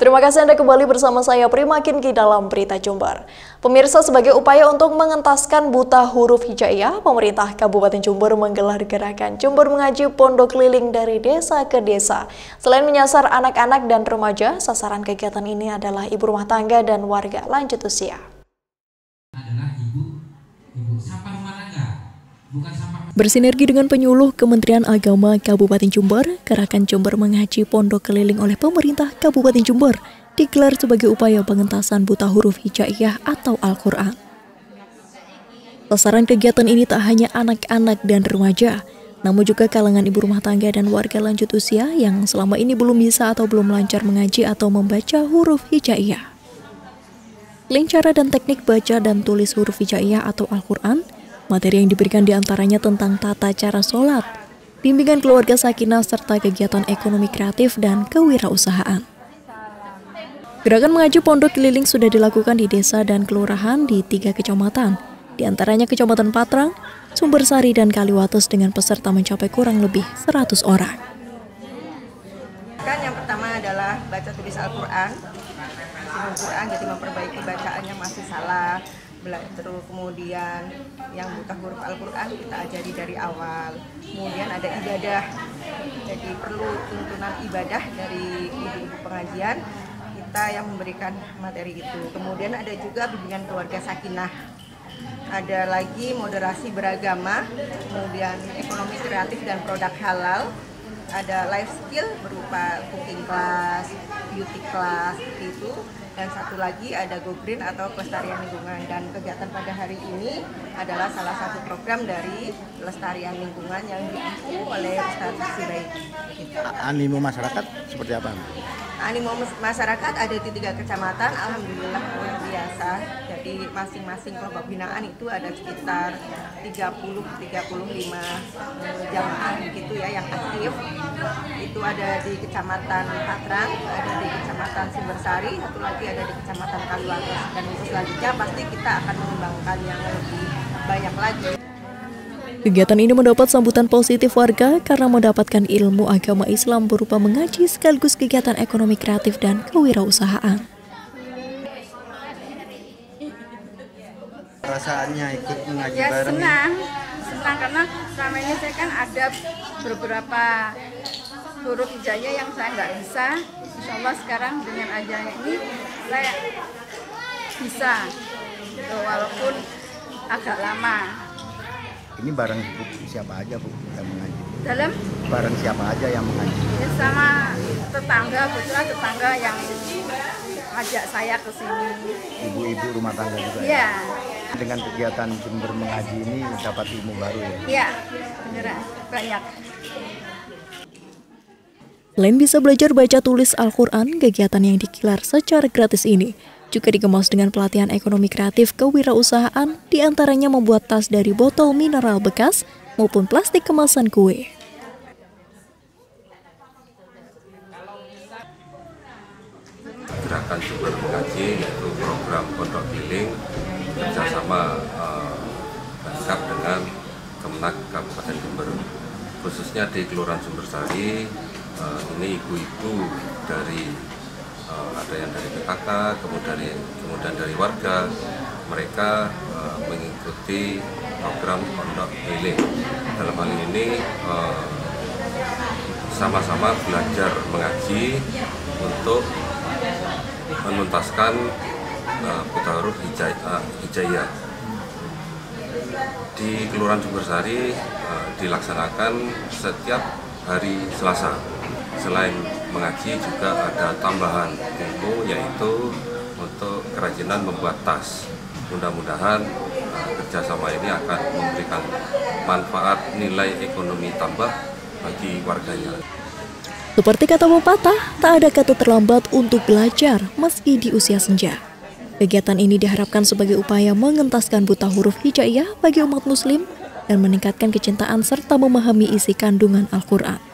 Terima kasih Anda kembali bersama saya Prima Kinki dalam Berita Jember. Pemirsa, sebagai upaya untuk mengentaskan buta huruf hijaiyah, pemerintah Kabupaten Jember menggelar gerakan Jember Mengaji Pondok Keliling dari desa ke desa. Selain menyasar anak-anak dan remaja, sasaran kegiatan ini adalah ibu rumah tangga dan warga lanjut usia. Bersinergi dengan penyuluh Kementerian Agama Kabupaten Jember, Gerakan Jember Mengaji Pondok Keliling oleh pemerintah Kabupaten Jember digelar sebagai upaya pengentasan buta huruf hijaiyah atau Al-Quran. Sasaran kegiatan ini tak hanya anak-anak dan remaja, namun juga kalangan ibu rumah tangga dan warga lanjut usia yang selama ini belum bisa atau belum lancar mengaji atau membaca huruf hijaiyah. Link cara dan teknik baca dan tulis huruf hijaiyah atau Al-Quran Materi yang diberikan di antaranya tentang tata cara sholat, bimbingan keluarga sakinah, serta kegiatan ekonomi kreatif dan kewirausahaan. Gerakan mengaji pondok keliling sudah dilakukan di desa dan kelurahan di tiga kecamatan, di antaranya Kecamatan Patrang, Sumbersari, dan Kaliwates dengan peserta mencapai kurang lebih 100 orang. Yang pertama adalah baca tulis Al-Quran, Al-Quran jadi memperbaiki bacaannya masih salah, terus kemudian yang buta huruf Al-Quran kita ajari dari awal. Kemudian ada ibadah. Jadi perlu tuntunan ibadah dari ibu-ibu pengajian kita yang memberikan materi itu. Kemudian ada juga bimbingan keluarga sakinah. Ada lagi moderasi beragama kemudian ekonomi kreatif dan produk halal ada life skill berupa cooking class, beauty class, itu dan satu lagi ada Go Green atau pelestarian lingkungan dan kegiatan pada hari ini adalah salah satu program dari pelestarian lingkungan yang didukung oleh Ustaz Sibai. Animo masyarakat seperti apa? Animo masyarakat ada di tiga kecamatan, alhamdulillah luar biasa. Jadi masing-masing kelompok binaan itu ada sekitar 30 35 jamaah gitu ya yang aktif. Itu ada di Kecamatan Patrang, ada di Kecamatan Sumbersari, satu lagi ada di Kecamatan Kaliwates dan untuk selanjutnya pasti kita akan mengembangkan yang lebih banyak lagi. Kegiatan ini mendapat sambutan positif warga karena mendapatkan ilmu agama Islam berupa mengaji sekaligus kegiatan ekonomi kreatif dan kewirausahaan. Rasanya ikut mengaji ya, bareng? senang, senang karena selama ini saya kan ada beberapa huruf hijaya yang saya nggak bisa. Insya Allah sekarang dengan ajarnya ini saya bisa, gitu, walaupun agak lama. Ini bareng siapa aja bu yang mengaji? Dalam? Bareng siapa aja yang mengaji? Ya sama tetangga, putra tetangga yang ajak saya ke sini. Ibu-ibu rumah tangga juga ya? ya? Dengan kegiatan Jember mengaji ini dapat ilmu baru ya? Iya, beneran banyak. Selain bisa belajar baca tulis Al-Quran, kegiatan yang digelar secara gratis ini juga dikemas dengan pelatihan ekonomi kreatif kewirausahaan, di antaranya membuat tas dari botol mineral bekas maupun plastik kemasan kue. Gerakan Jember Mengaji yaitu program pondok keliling kerjasama uh, dengan Kemenak Kabupaten Jember khususnya di Kelurahan Sumbersari ini ibu-ibu dari uh, ada yang dari PKK, kemudian dari kemudian dari warga, mereka uh, mengikuti program pondok keliling. Dalam hal ini sama-sama uh, belajar mengaji untuk menuntaskan buta huruf hijayah. Di Kelurahan Sumbersari uh, dilaksanakan setiap hari Selasa. Selain mengaji juga ada tambahan ilmu yaitu untuk kerajinan membuat tas. Mudah-mudahan uh, kerjasama ini akan memberikan manfaat nilai ekonomi tambah bagi warganya. Seperti kata pepatah, tak ada kata terlambat untuk belajar meski di usia senja. Kegiatan ini diharapkan sebagai upaya mengentaskan buta huruf hijaiyah bagi umat muslim dan meningkatkan kecintaan serta memahami isi kandungan Al-Quran.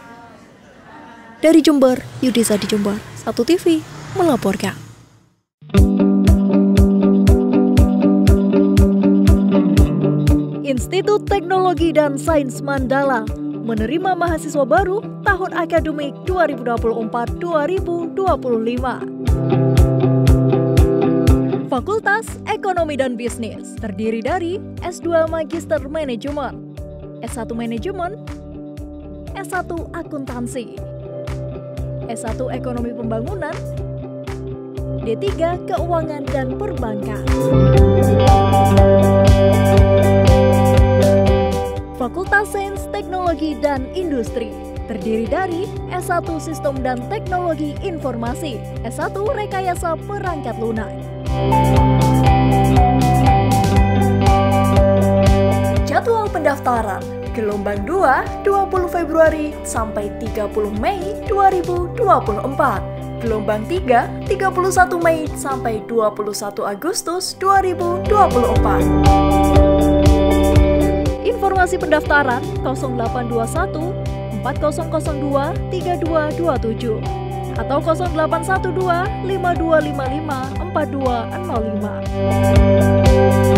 Dari Jember, Yudisa di Jember, Satu TV melaporkan. Institut Teknologi dan Sains Mandala menerima mahasiswa baru tahun akademik 2024-2025. Fakultas Ekonomi dan Bisnis terdiri dari S2 Magister Manajemen, S1 Manajemen, S1 Akuntansi, S1 Ekonomi Pembangunan, D3 Keuangan dan Perbankan. Fakultas Sains, Teknologi, dan Industri terdiri dari S1 Sistem dan Teknologi Informasi, S1 Rekayasa Perangkat Lunak. Jadwal pendaftaran gelombang 2 20 Februari sampai 30 Mei 2024. Gelombang 3 31 Mei sampai 21 Agustus 2024. Informasi pendaftaran 0821 4002 3227 atau 0812 5255 4205.